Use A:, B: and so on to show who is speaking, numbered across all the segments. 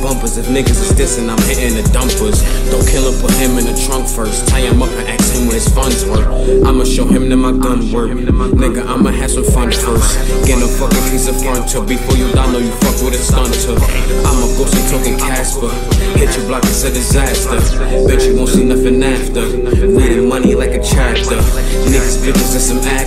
A: bumpers. If niggas is dissing, I'm hitting the dumpers. Don't kill him, put him in the trunk first. Tie him up and ask him where his funds were. I'ma show him that my gun work. Nigga, I'ma have some fun first. Get a fucking piece of frontal. Before you die, know you fucked with a stunter. I'm a ghost and talking Casper. Hit your block, it's a disaster. Bet you won't see nothing after.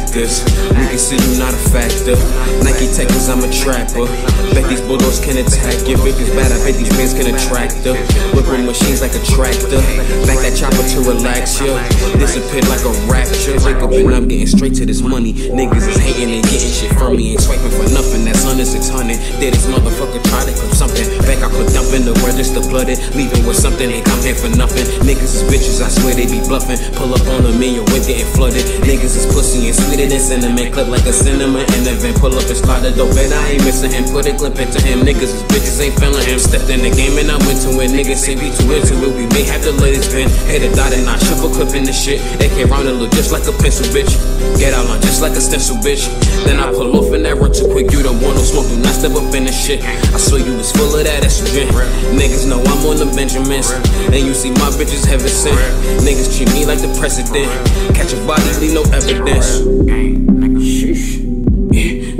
A: Actors. We can see you not a factor. Nike Tech, cause I'm a trapper. Bet these bulldogs can attack you. Bitches bad, I bet these bands can attract her. Whipping machines like a tractor. Back that chopper to relax you. Disappear like a rapture. Wake up and I'm getting straight to this money. Niggas is hating and getting shit from me. Ain't swiping for nothing. That's under 600. Did this motherfucker try to clip something? Back, I put dump in the register blooded. Leaving with something, ain't come here for nothing. Niggas is bitches, I swear they be bluffing. Pull up on and your whip getting flooded. Niggas is pussy and sweeter than cinnamon. Clip like a cinema in the vent. Pull up and slide the dope. Bet I ain't missing him. Put a clip into him. Niggas is bitches, ain't feeling him. Stepped in the game and I went to it. Niggas say we too into it. We may have to let it spin. Hit a dot and I triple clip in the shit. AK round and look just like a pencil, bitch. Get out on just like a stencil, bitch. Then I pull off and that run too quick. You don't want no smoke. Do not step up in the shit. I swear you was full of that estrogen. Niggas know I'm on the Benjamins. And you see my bitches heaven sent. Niggas me like the president. Catch a body, leave no evidence.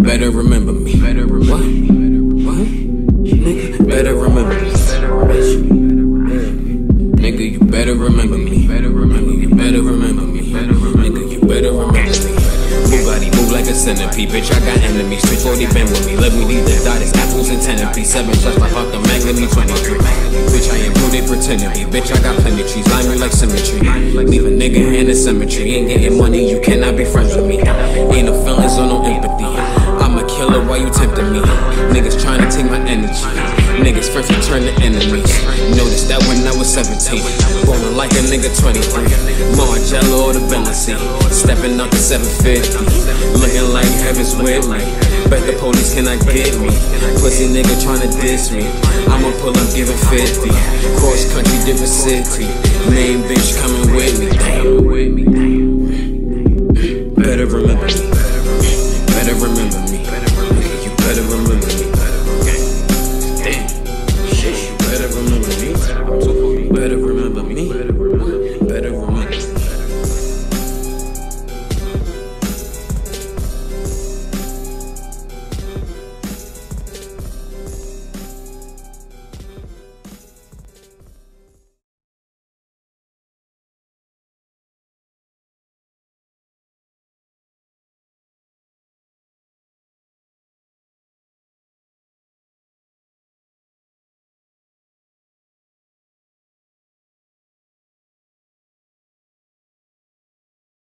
A: Better remember me. Better remember me. What? Nigga, better remember me. Nigga, you better remember me. Better remember me. Better remember me. Nigga, you better remember me. Bugatti move like a centipede, bitch. I got enemies. 340 been with me. Let me leave the dot. It's apples and tenopy. Seven shots like fuck the mag. Let me 23. Bitch, I am who Bitch, I got plenty trees. Line me like symmetry. Leave a nigga in the cemetery. Ain't getting money. You cannot be friends with me. Ain't no feelings or no empathy. I'm a killer while you tempting me. Niggas trying to take my energy. First you turn to enemies. Noticed that when I was 17. Rolling like a nigga 23. Margello or the Bentley. Stepping up to 750. Looking like heaven's with me. Bet the police cannot get me. Pussy nigga trying to diss me. I'ma pull up giving 50. Cross country, different city. Main bitch coming with me. Damn.